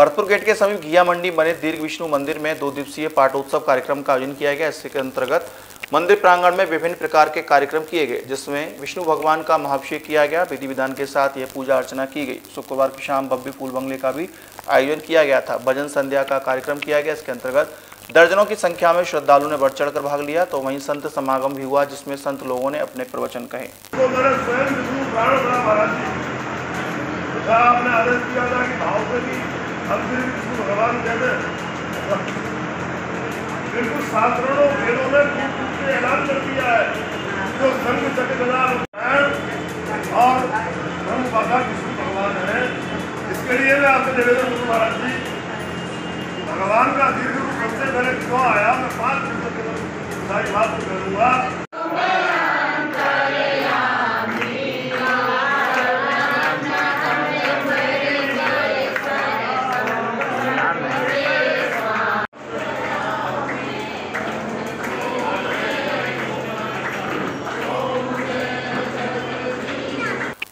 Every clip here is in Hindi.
भरतपुर गेट के समीप घिया मंडी बने दीर्घ विष्णु मंदिर में दो दिवसीय पाठोत्सव कार्यक्रम का आयोजन किया गया। इसके अंतर्गत मंदिर प्रांगण में विभिन्न प्रकार के कार्यक्रम किए गए, जिसमें विष्णु भगवान का महाभिषेक किया गया। विधि विधान के साथ यह पूजा अर्चना की गई। शुक्रवार की शाम बब्बी फूल बंगले का भी आयोजन किया गया था। भजन संध्या का कार्यक्रम किया गया। इसके अंतर्गत दर्जनों की संख्या में श्रद्धालुओं ने बढ़ चढ़कर भाग लिया। तो वहीं संत समागम भी हुआ, जिसमें संत लोगों ने अपने प्रवचन कहे। तो हम श्री विष्णु भगवान कहते बिल्कुल शास्त्रों वेदों ने रूप रूप से ऐलान कर दिया है। जो संग चक्रधार और ब्रह्म बाबा विष्णु भगवान है। इसके लिए मैं आपसे निवेदन करूँ महाराज जी, भगवान का दीर्घ सबसे पहले क्यों आया? मैं पाँच मिनट तक सारी बात को करूँगा।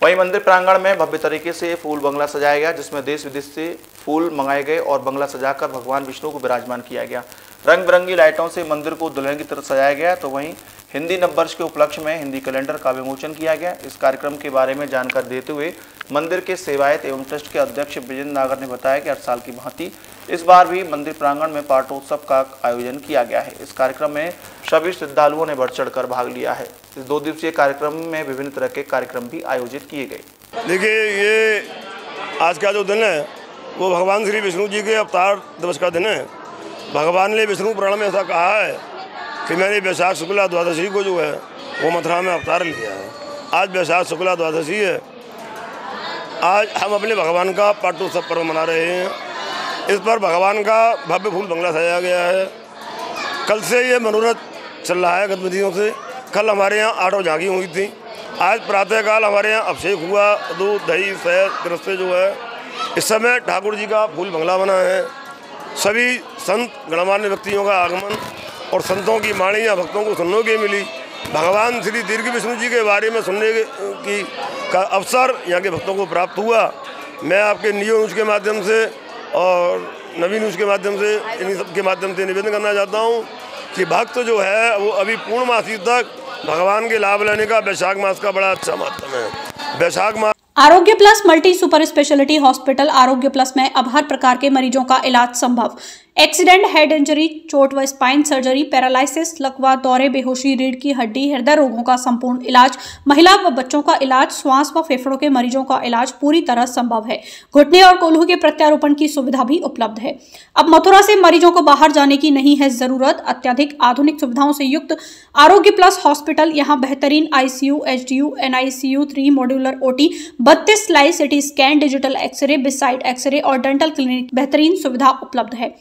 वहीं मंदिर प्रांगण में भव्य तरीके से फूल बंगला सजाया गया, जिसमें देश विदेश से फूल मंगाए गए और बंगला सजाकर भगवान विष्णु को विराजमान किया गया। रंग बिरंगी लाइटों से मंदिर को दुल्हन की तरह सजाया गया तो वहीं हिंदी नववर्ष के उपलक्ष्य में हिंदी कैलेंडर का विमोचन किया गया। इस कार्यक्रम के बारे में जानकारी देते हुए मंदिर के सेवायत एवं ट्रस्ट के अध्यक्ष विजेंद्र नागर ने बताया कि हर साल की भांति इस बार भी मंदिर प्रांगण में पाठोत्सव का आयोजन किया गया है। इस कार्यक्रम में सभी श्रद्धालुओं ने बढ़ चढ़कर भाग लिया है। इस दो दिवसीय कार्यक्रम में विभिन्न तरह के कार्यक्रम भी आयोजित किए गए। देखिए, ये आज का जो दिन है, वो भगवान श्री विष्णु जी के अवतार दिवस का दिन है। भगवान ने विष्णु पुराण में ऐसा कहा है कि मैंने वैशाख शुक्ला द्वादशी को जो है, वो मथुरा में अवतार लिया है। आज वैशाख शुक्ला द्वादशी है। आज हम अपने भगवान का पाठोत्सव पर्व मना रहे हैं। इस पर भगवान का भव्य फूल बंगला सजाया गया है। कल से ये मनोरथ चल रहा है गतिविधियों से। कल हमारे यहाँ आठों झांकी हुई थी। आज प्रातःकाल हमारे यहाँ अभिषेक हुआ। दूध, दही, शहद रस्ते जो है, इस समय ठाकुर जी का फूल बंगला बना है। सभी संत गणमान्य व्यक्तियों का आगमन और संतों की वाणी या भक्तों को सुनने की मिली। भगवान श्री दीर्घ विष्णु जी के बारे में सुनने की, का अवसर यहाँ के भक्तों को प्राप्त हुआ। मैं आपके नियो न्यूज़ के माध्यम से और नवीन न्यूज़ के माध्यम से इन सब के माध्यम से निवेदन करना चाहता हूँ कि भक्त जो है, वो अभी पूर्ण पूर्णमासी तक भगवान के लाभ लेने का वैशाख मास का बड़ा अच्छा माध्यम है। वैशाख मास Arogya plus multi super speciality hospital Arogya plus में अब हर प्रकार के मरीजों का इलाज संभव। एक्सीडेंट, हेड इंजरी, चोट व स्पाइन सर्जरी पैरालिसिस लकवा, दौरे, बेहोशी, रीढ़ की हड्डी, हृदय रोगों का संपूर्ण इलाज, महिला व बच्चों का इलाज, श्वास व फेफड़ों के मरीजों का इलाज पूरी तरह संभव है। घुटने और कोल्हू के प्रत्यारोपण की सुविधा भी उपलब्ध है। अब मथुरा से मरीजों को बाहर जाने की नहीं है ज़रूरत। अत्याधिक आधुनिक सुविधाओं से युक्त आरोग्य प्लस हॉस्पिटल, यहाँ बेहतरीन ICU, HDU, NICU, three modular OT, बत्तीस slice CT scan, digital x ray, bedside x ray और डेंटल क्लिनिक बेहतरीन सुविधा उपलब्ध है।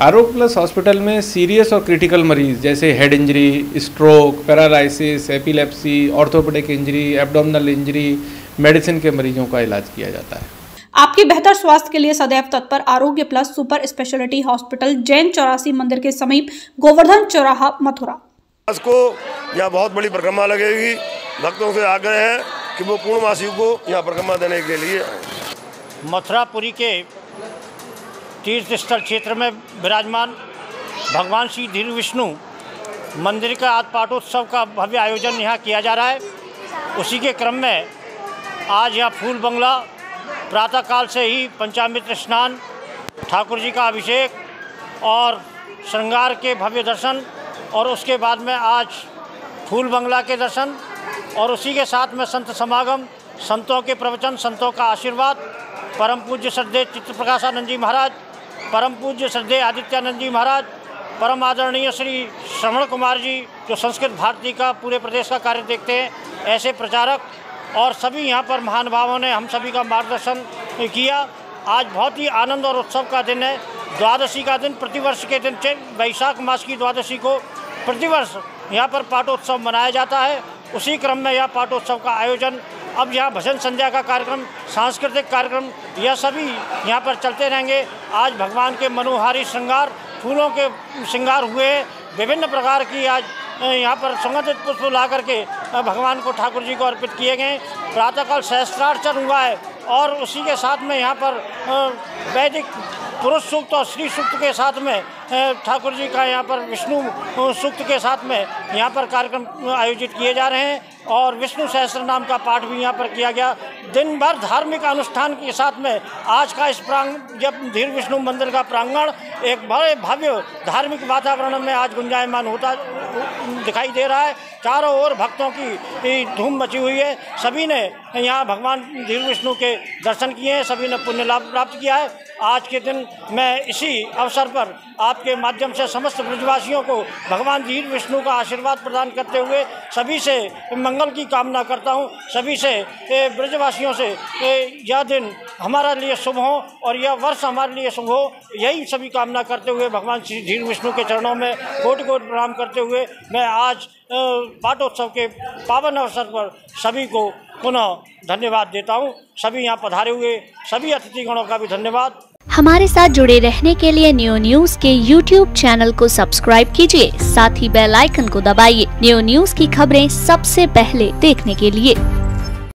आरोग्य प्लस हॉस्पिटल में सीरियस और क्रिटिकल मरीज़ जैसे head injury stroke paralysis epilepsy orthopaedic injury abdominal injury medicine के मरीजों का इलाज किया जाता है। आपके बेहतर स्वास्थ्य के लिए सदैव तत्पर Arogya plus super speciality hospital Jain Chaurasi Mandir के समीप गोवर्धन चौराहा मथुरा। को यहाँ बहुत बड़ी परिक्रमा लगेगी। भक्तों से आग्रह है कि वो पूर्णमासी को यहाँ परिक्रमा देने के लिए मथुरापुरी के तीर्थ स्थल क्षेत्र में विराजमान भगवान श्री धीर विष्णु मंदिर का आज पाठोत्सव का भव्य आयोजन यहाँ किया जा रहा है। उसी के क्रम में आज यहाँ फूल बंगला प्रातःकाल से ही पंचामृत स्नान, ठाकुर जी का अभिषेक और श्रृंगार के भव्य दर्शन और उसके बाद में आज फूल बंगला के दर्शन और उसी के साथ में संत समागम, संतों के प्रवचन, संतों का आशीर्वाद, परम पूज्य श्रद्धे चित्र प्रकाशानंद जी महाराज परम पूज्य श्रद्धे आदित्यानंद जी महाराज, परम आदरणीय श्री श्रवण कुमार जी, जो संस्कृत भारती का पूरे प्रदेश का कार्य देखते हैं, ऐसे प्रचारक और सभी यहाँ पर महानुभावों ने हम सभी का मार्गदर्शन किया। आज बहुत ही आनंद और उत्सव का दिन है। द्वादशी का दिन प्रतिवर्ष के दिन वैशाख मास की द्वादशी को प्रतिवर्ष यहाँ पर पाठोत्सव मनाया जाता है। उसी क्रम में यह पाठोत्सव का आयोजन अब यहाँ भजन संध्या का कार्यक्रम, सांस्कृतिक कार्यक्रम, यह सभी यहाँ पर चलते रहेंगे। आज भगवान के मनोहारी श्रृंगार, फूलों के श्रृंगार हुए विभिन्न प्रकार की आज यहाँ पर सुगंधित पुष्प ला करके भगवान को ठाकुर जी को अर्पित किए गए प्रातःकाल सहस्त्रार्चन हुआ है और उसी के साथ में यहाँ पर वैदिक पुरुष सूक्त और श्री सूक्त के साथ में ठाकुर जी का यहाँ पर विष्णु सूक्त के साथ में यहाँ पर कार्यक्रम आयोजित किए जा रहे हैं और विष्णु सहस्त्र नाम का पाठ भी यहाँ पर किया गया। दिन भर धार्मिक अनुष्ठान के साथ में आज का इस प्रांग, जब धीर विष्णु मंदिर का प्रांगण एक बड़े भव्य धार्मिक वातावरण में आज गुंजायमान होता, दिखाई दे रहा है। चारों ओर भक्तों की धूम मची हुई है। सभी ने यहाँ भगवान धीर विष्णु के दर्शन किए हैं। सभी ने पुण्य लाभ प्राप्त किया है। आज के दिन मैं इसी अवसर पर आपके माध्यम से समस्त ब्रजवासियों को भगवान धीर विष्णु का आशीर्वाद प्रदान करते हुए सभी से मंगल की कामना करता हूँ। सभी से ब्रजवासियों से यह दिन हमारा लिए शुभ हो और यह वर्ष हमारे लिए शुभ हो। यही सभी कामना करते हुए भगवान श्री धीर विष्णु के चरणों में कोटि कोटि प्रणाम करते हुए मैं आज पाठोत्सव के पावन अवसर पर सभी को पुनः धन्यवाद देता हूँ। सभी यहाँ पधारे हुए सभी अतिथिगणों का भी धन्यवाद। हमारे साथ जुड़े रहने के लिए न्यू न्यूज़ के यूट्यूब चैनल को सब्सक्राइब कीजिए, साथ ही बेल आइकन को दबाइए। न्यू न्यूज़ की खबरें सबसे पहले देखने के लिए।